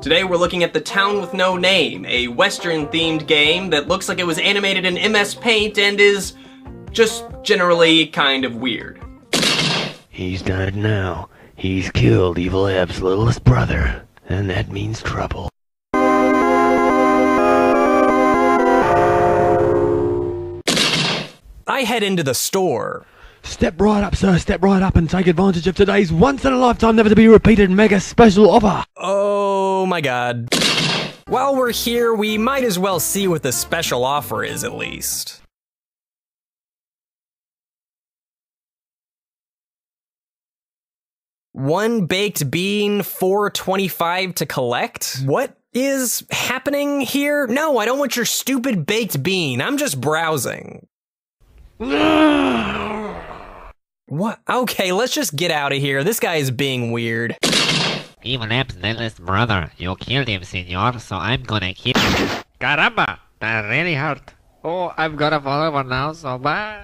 Today we're looking at The Town with No Name, a western-themed game that looks like it was animated in MS Paint and is just generally kind of weird. He's dead now. He's killed Evil Eb's littlest brother, and that means trouble. I head into the store. Step right up, sir. Step right up and take advantage of today's once in a lifetime, never to be repeated mega special offer. Oh Oh my god. While we're here, we might as well see what the special offer is at least. One baked bean, 425 to collect? What is happening here? No, I don't want your stupid baked bean. I'm just browsing. What? Okay, let's just get out of here. This guy is being weird. Evil Eb's littlest brother. You killed him, senor, so I'm gonna kill him. Caramba! That really hurt. Oh, I've got a follower now, so bye.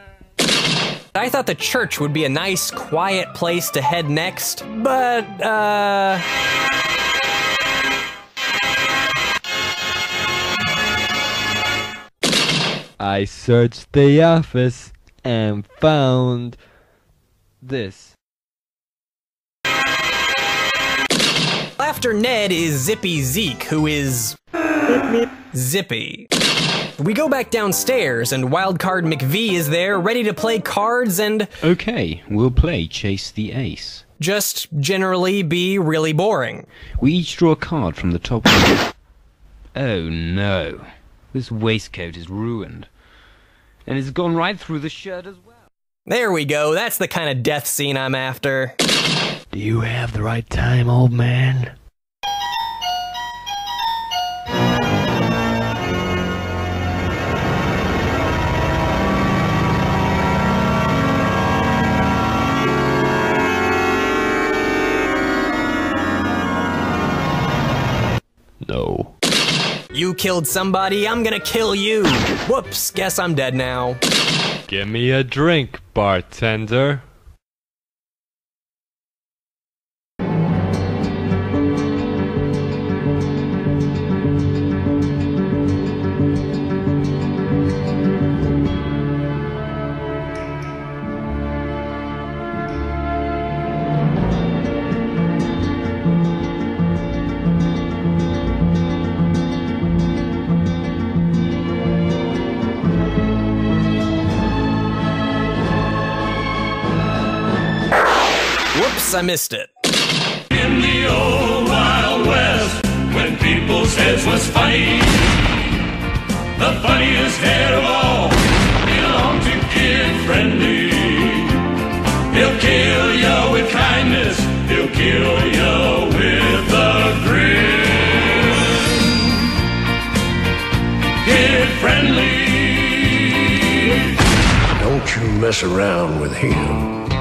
I thought the church would be a nice, quiet place to head next, but, uh. I searched the office and found this. After Ned is Zippy Zeke, who is. Zippy. We go back downstairs, and Wildcard McVee is there, ready to play cards and Okay, we'll play Chase the Ace. just generally be really boring. We each draw a card from the top. Oh no. This waistcoat is ruined. And it's gone right through the shirt as well. There we go, that's the kind of death scene I'm after. Do you have the right time, old man? No. You killed somebody, I'm gonna kill you. Whoops, guess I'm dead now. Give me a drink, bartender. I missed it. In the old Wild West, when people's heads was funny, the funniest head of all belonged to Kid Friendly. He'll kill you with kindness, he'll kill you with a grin. Kid Friendly. Don't you mess around with him.